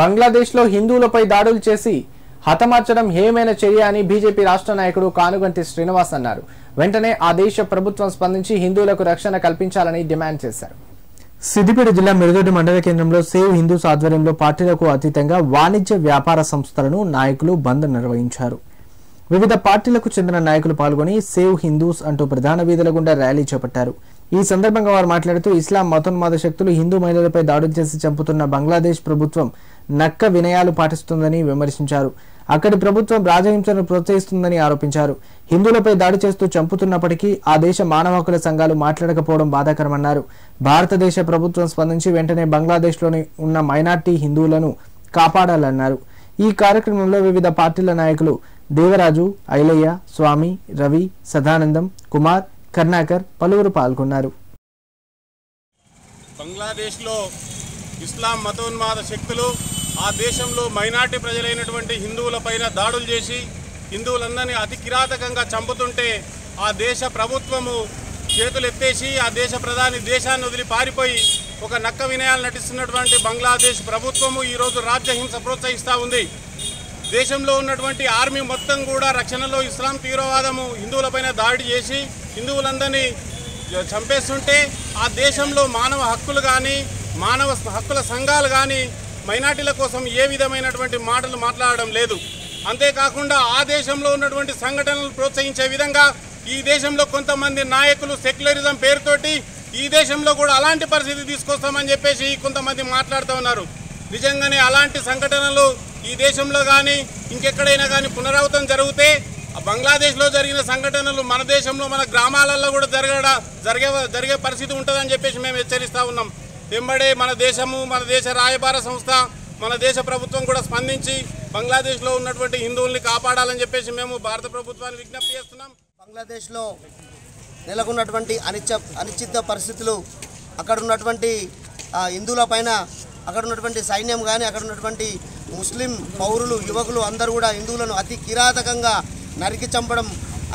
బంగ్లాదేశ్లో హిందువులపై దాడులు చేసి హతమార్చడం ఏమైనా చర్య అని బీజేపీ రాష్ట్ర నాయకుడు కానుగంటి శ్రీనివాస్ అన్నారు. వెంటనే ఆ దేశ ప్రభుత్వం స్పందించి హిందువులకు రక్షణ కల్పించాలని డిమాండ్ చేశారు. సిద్దిపేట జిల్లా మిరుదొడ్డి మండల కేంద్రంలో సేవ్ హిందూస్ ఆధ్వర్యంలో పార్టీలకు అతీతంగా వాణిజ్య వ్యాపార సంస్థలను నాయకులు బంద్ నిర్వహించారు. వివిధ పార్టీలకు చెందిన నాయకులు పాల్గొని సేవ్ హిందూస్ అంటూ ప్రధాన వీధుల గుండా ర్యాలీ చేపట్టారు. ఈ సందర్భంగా వారు మాట్లాడుతూ ఇస్లాం మతోన్మాద శక్తులు హిందూ మహిళలపై దాడులు చేసి చంపుతున్న బంగ్లాదేశ్ ప్రభుత్వం నక్క వినయాలు పాటిస్తుందని విమర్శించారు. అక్కడి ప్రభుత్వం రాజహింసను ప్రోత్సహిస్తుందని ఆరోపించారు. హిందువులపై దాడి చేస్తూ చంపుతున్నప్పటికీ ఆ దేశ మానవ హక్కుల సంఘాలు మాట్లాడకపోవడం బాధాకరమన్నారు. భారతదేశ ప్రభుత్వం స్పందించి వెంటనే బంగ్లాదేశ్లోని ఉన్న మైనార్టీ హిందువులను కాపాడాలన్నారు. ఈ కార్యక్రమంలో వివిధ పార్టీల నాయకులు దేవరాజు ఐలయ్య స్వామి రవి సదానందం కుమార్ కర్ణాకర్ పలువురు పాల్గొన్నారు. బంగ్లాదేశ్లో ఇస్లాం మతోన్మాద శక్తులు ఆ దేశంలో మైనార్టీ ప్రజలైనటువంటి హిందువులపైన దాడులు చేసి హిందువులందరినీ అతి కిరాతకంగా చంపుతుంటే ఆ దేశ ప్రభుత్వము చేతులు ఎత్తేసి ఆ దేశ ప్రధాని దేశాన్ని వదిలి పారిపోయి ఒక నక్క వినయాలు నటిస్తున్నటువంటి బంగ్లాదేశ్ ప్రభుత్వము ఈరోజు రాజ్యహింస ప్రోత్సహిస్తూ ఉంది. దేశంలో ఉన్నటువంటి ఆర్మీ మొత్తం కూడా రక్షణలో ఇస్లాం తీవ్రవాదము హిందువులపైన దాడి చేసి హిందువులందరినీ చంపేస్తుంటే ఆ దేశంలో మానవ హక్కులు కానీ మానవ హక్కుల సంఘాలు కానీ మైనార్టీల కోసం ఏ విధమైనటువంటి మాటలు మాట్లాడడం లేదు. అంతేకాకుండా ఆ దేశంలో ఉన్నటువంటి సంఘటనలు ప్రోత్సహించే విధంగా ఈ దేశంలో కొంతమంది నాయకులు సెక్యులరిజం పేరుతోటి ఈ దేశంలో కూడా అలాంటి పరిస్థితి తీసుకొస్తామని చెప్పేసి కొంతమంది మాట్లాడుతూ ఉన్నారు. నిజంగానే అలాంటి సంఘటనలు ఈ దేశంలో కానీ ఇంకెక్కడైనా కానీ పునరావృతం జరిగితే ఆ బంగ్లాదేశ్లో జరిగిన సంఘటనలు మన దేశంలో మన గ్రామాలలో కూడా జరగడ జరిగే జరిగే పరిస్థితి ఉంటుందని చెప్పేసి మేము హెచ్చరిస్తూ ఉన్నాం. వెంబడే మన దేశము మన దేశ రాయబార సంస్థ మన దేశ ప్రభుత్వం కూడా స్పందించి బంగ్లాదేశ్లో ఉన్నటువంటి హిందువుల్ని కాపాడాలని చెప్పేసి మేము భారత ప్రభుత్వాన్ని విజ్ఞప్తి చేస్తున్నాం. బంగ్లాదేశ్లో నెలకొన్నటువంటి అనిచ్చ అనిశ్చిత పరిస్థితులు అక్కడ ఉన్నటువంటి హిందువుల పైన అక్కడ ఉన్నటువంటి సైన్యం కానీ అక్కడ ఉన్నటువంటి ముస్లిం పౌరులు యువకులు అందరూ కూడా హిందువులను అతి కిరాతకంగా నరికి చంపడం.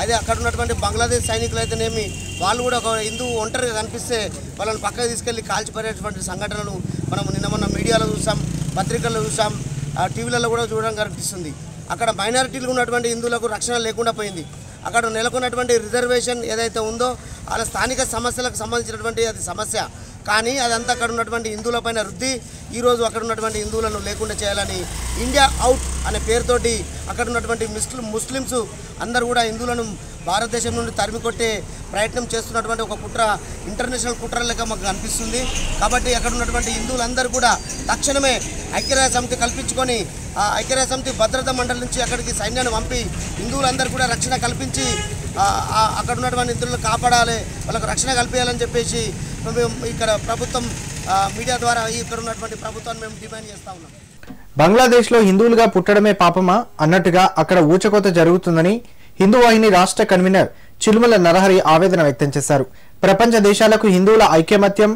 అదే అక్కడ ఉన్నటువంటి బంగ్లాదేశ్ సైనికులు అయితేనేమి వాళ్ళు కూడా ఒక హిందువు ఒంటరిగా కనిపిస్తే వాళ్ళని పక్కకు తీసుకెళ్ళి కాల్చిపారేటువంటి సంఘటనలు మనం నిన్న మొన్న మీడియాలో చూసాం పత్రికల్లో చూసాం ఆ టీవీలలో కూడా చూడడం కనిపిస్తుంది. అక్కడ మైనారిటీలు ఉన్నటువంటి హిందువులకు రక్షణ లేకుండా పోయింది. అక్కడ నెలకొన్నటువంటి రిజర్వేషన్ ఏదైతే ఉందో వాళ్ళ స్థానిక సమస్యలకు సంబంధించినటువంటి అది సమస్య. కానీ అదంతా అక్కడ ఉన్నటువంటి హిందువులపైన రుద్ది ఈరోజు అక్కడ ఉన్నటువంటి హిందువులను లేకుండా చేయాలని ఇండియా అవుట్ అనే పేరుతోటి అక్కడ ఉన్నటువంటి ముస్లిం ముస్లిమ్స్ అందరూ కూడా హిందువులను భారతదేశం నుండి తరిమి కొట్టే ప్రయత్నం చేస్తున్నటువంటి ఒక కుట్ర ఇంటర్నేషనల్ కుట్ర లెక్క మాకు అనిపిస్తుంది. కాబట్టి అక్కడ ఉన్నటువంటి హిందువులందరూ కూడా తక్షణమే ఐక్యరాజ్య సమితి కల్పించుకొని ఆ ఐక్యరాజ్య సమితి భద్రతా మండలి నుంచి అక్కడికి సైన్యాన్ని పంపి హిందువులందరూ కూడా రక్షణ కల్పించి అక్కడ ఉన్నటువంటి హిందువులను కాపాడాలి వాళ్ళకు రక్షణ కల్పించాలని చెప్పేసి ఇక్కడ ప్రభుత్వం మీడియా ద్వారా ఇక్కడ ఉన్నటువంటి ప్రభుత్వాన్ని మేము డిమాండ్ చేస్తా ఉన్నాం. బంగ్లాదేశ్లో హిందువులుగా పుట్టడమే పాపమా? అన్నట్టుగా అక్కడ ఊచకోత జరుగుతుందని హిందూ వాహిని రాష్ట్ర కన్వీనర్ చిలుమల నరహరి ఆవేదన వ్యక్తం చేశారు. ప్రపంచ దేశాలకు హిందువుల ఐక్యమత్యం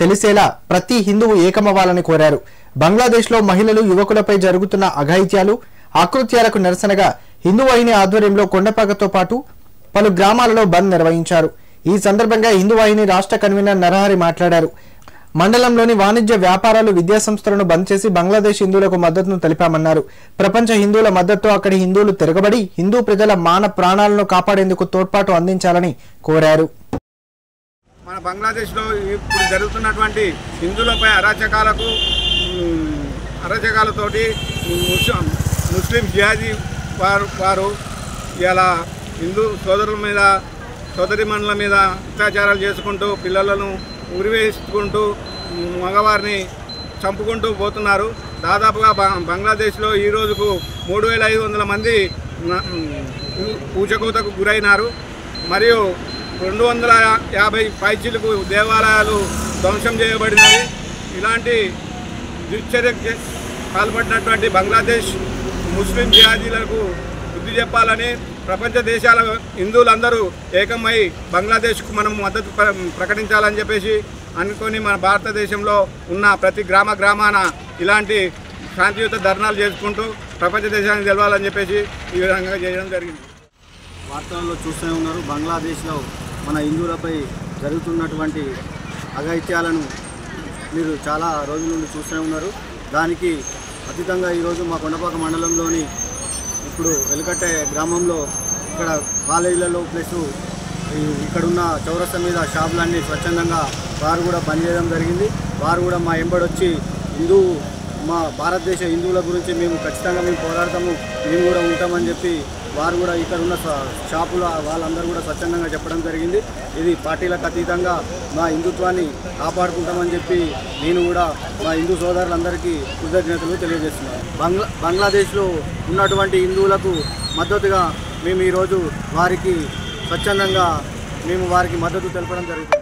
తెలిసేలా ప్రతి హిందువు ఏకమవ్వాలని కోరారు. బంగ్లాదేశ్లో మహిళలు యువకులపై జరుగుతున్న అఘాయిత్యాలు ఆకృత్యాలకు నిరసనగా హిందూ వాహిని ఆధ్వర్యంలో కొండపాకతో పాటు పలు గ్రామాలలో బంద్ నిర్వహించారు. ఈ సందర్భంగా హిందూవాహిని రాష్ట్ర కన్వీనర్ నరహరి మాట్లాడారు. మండలంలోని వాణిజ్య వ్యాపారాలు విద్యా సంస్థలను బంద్ చేసి బంగ్లాదేశ్ హిందువులకు మద్దతును తెలిపామన్నారు. ప్రపంచ హిందువుల మద్దతు అక్కడి హిందువులు తిరగబడి హిందూ ప్రజల మాన ప్రాణాలను కాపాడేందుకు తోడ్పాటు అందించాలని కోరారు. మన బంగ్లాదేశ్లో ఇప్పుడు జరుగుతున్నటువంటి హిందువులపై అరాచకాలకు అరాచకాలతోటి ముస్లిం ముస్లిం జిహాదీ వారు వారు ఇలా హిందూ సోదరుల మీద సోదరిమణుల మీద అత్యాచారాలు చేసుకుంటూ పిల్లలను ఉరివేసుకుంటూ మగవారిని చంపుకుంటూ పోతున్నారు. దాదాపుగా బంగ్లాదేశ్లో ఈ రోజుకు మూడు వేల ఐదు వందల మంది పూజకోతకు గురైనారు. మరియు రెండు వందల యాభై పైచీలకు దేవాలయాలు ధ్వంసం చేయబడినవి. ఇలాంటి దుశ్చర్యకి పాల్పడినటువంటి బంగ్లాదేశ్ ముస్లిం జిహాదీలకు బుద్ధి చెప్పాలని ప్రపంచ దేశాల హిందువులందరూ ఏకమై బంగ్లాదేశ్కు మనం మద్దతు ప్రకటించాలని చెప్పేసి అనుకొని మన భారతదేశంలో ఉన్న ప్రతి గ్రామ గ్రామాన ఇలాంటి శాంతియుత ధర్నాలు చేసుకుంటూ ప్రపంచ దేశానికి తెలవాలని చెప్పేసి ఈ విధంగా చేయడం జరిగింది. వార్తల్లో చూస్తూనే ఉన్నారు. బంగ్లాదేశ్లో మన హిందువులపై జరుగుతున్నటువంటి అగైత్యాలను మీరు చాలా రోజుల నుండి చూస్తూనే ఉన్నారు. దానికి అతీతంగా ఈరోజు మా కొండపాక మండలంలోని ఇప్పుడు వెలుకట్టే గ్రామంలో ఇక్కడ కాలేజీలలో ప్లస్ ఇక్కడ ఇక్కడున్న చౌరస్త మీద షాపులన్నీ స్వచ్ఛందంగా వారు కూడా పనిచేయడం జరిగింది. వారు కూడా మా ఎంబడొచ్చి హిందూ మా భారతదేశ హిందువుల గురించి మేము ఖచ్చితంగా మేము పోరాడతాము మేము కూడా ఉంటామని చెప్పి వారు కూడా ఇక్కడ ఉన్న స- షాపుల వాళ్ళందరూ కూడా స్వచ్ఛందంగా చెప్పడం జరిగింది. ఇది పార్టీలకు అతీతంగా మా హిందుత్వాన్ని కాపాడుకుంటామని చెప్పి నేను కూడా మా హిందూ సోదరులందరికీ కృతజ్ఞతలు తెలియజేస్తున్నాను. బంగ్లా బంగ్లాదేశ్లో ఉన్నటువంటి హిందువులకు మద్దతుగా మేము ఈరోజు వారికి స్వచ్ఛందంగా మేము వారికి మద్దతు తెలపడం జరుగుతుంది.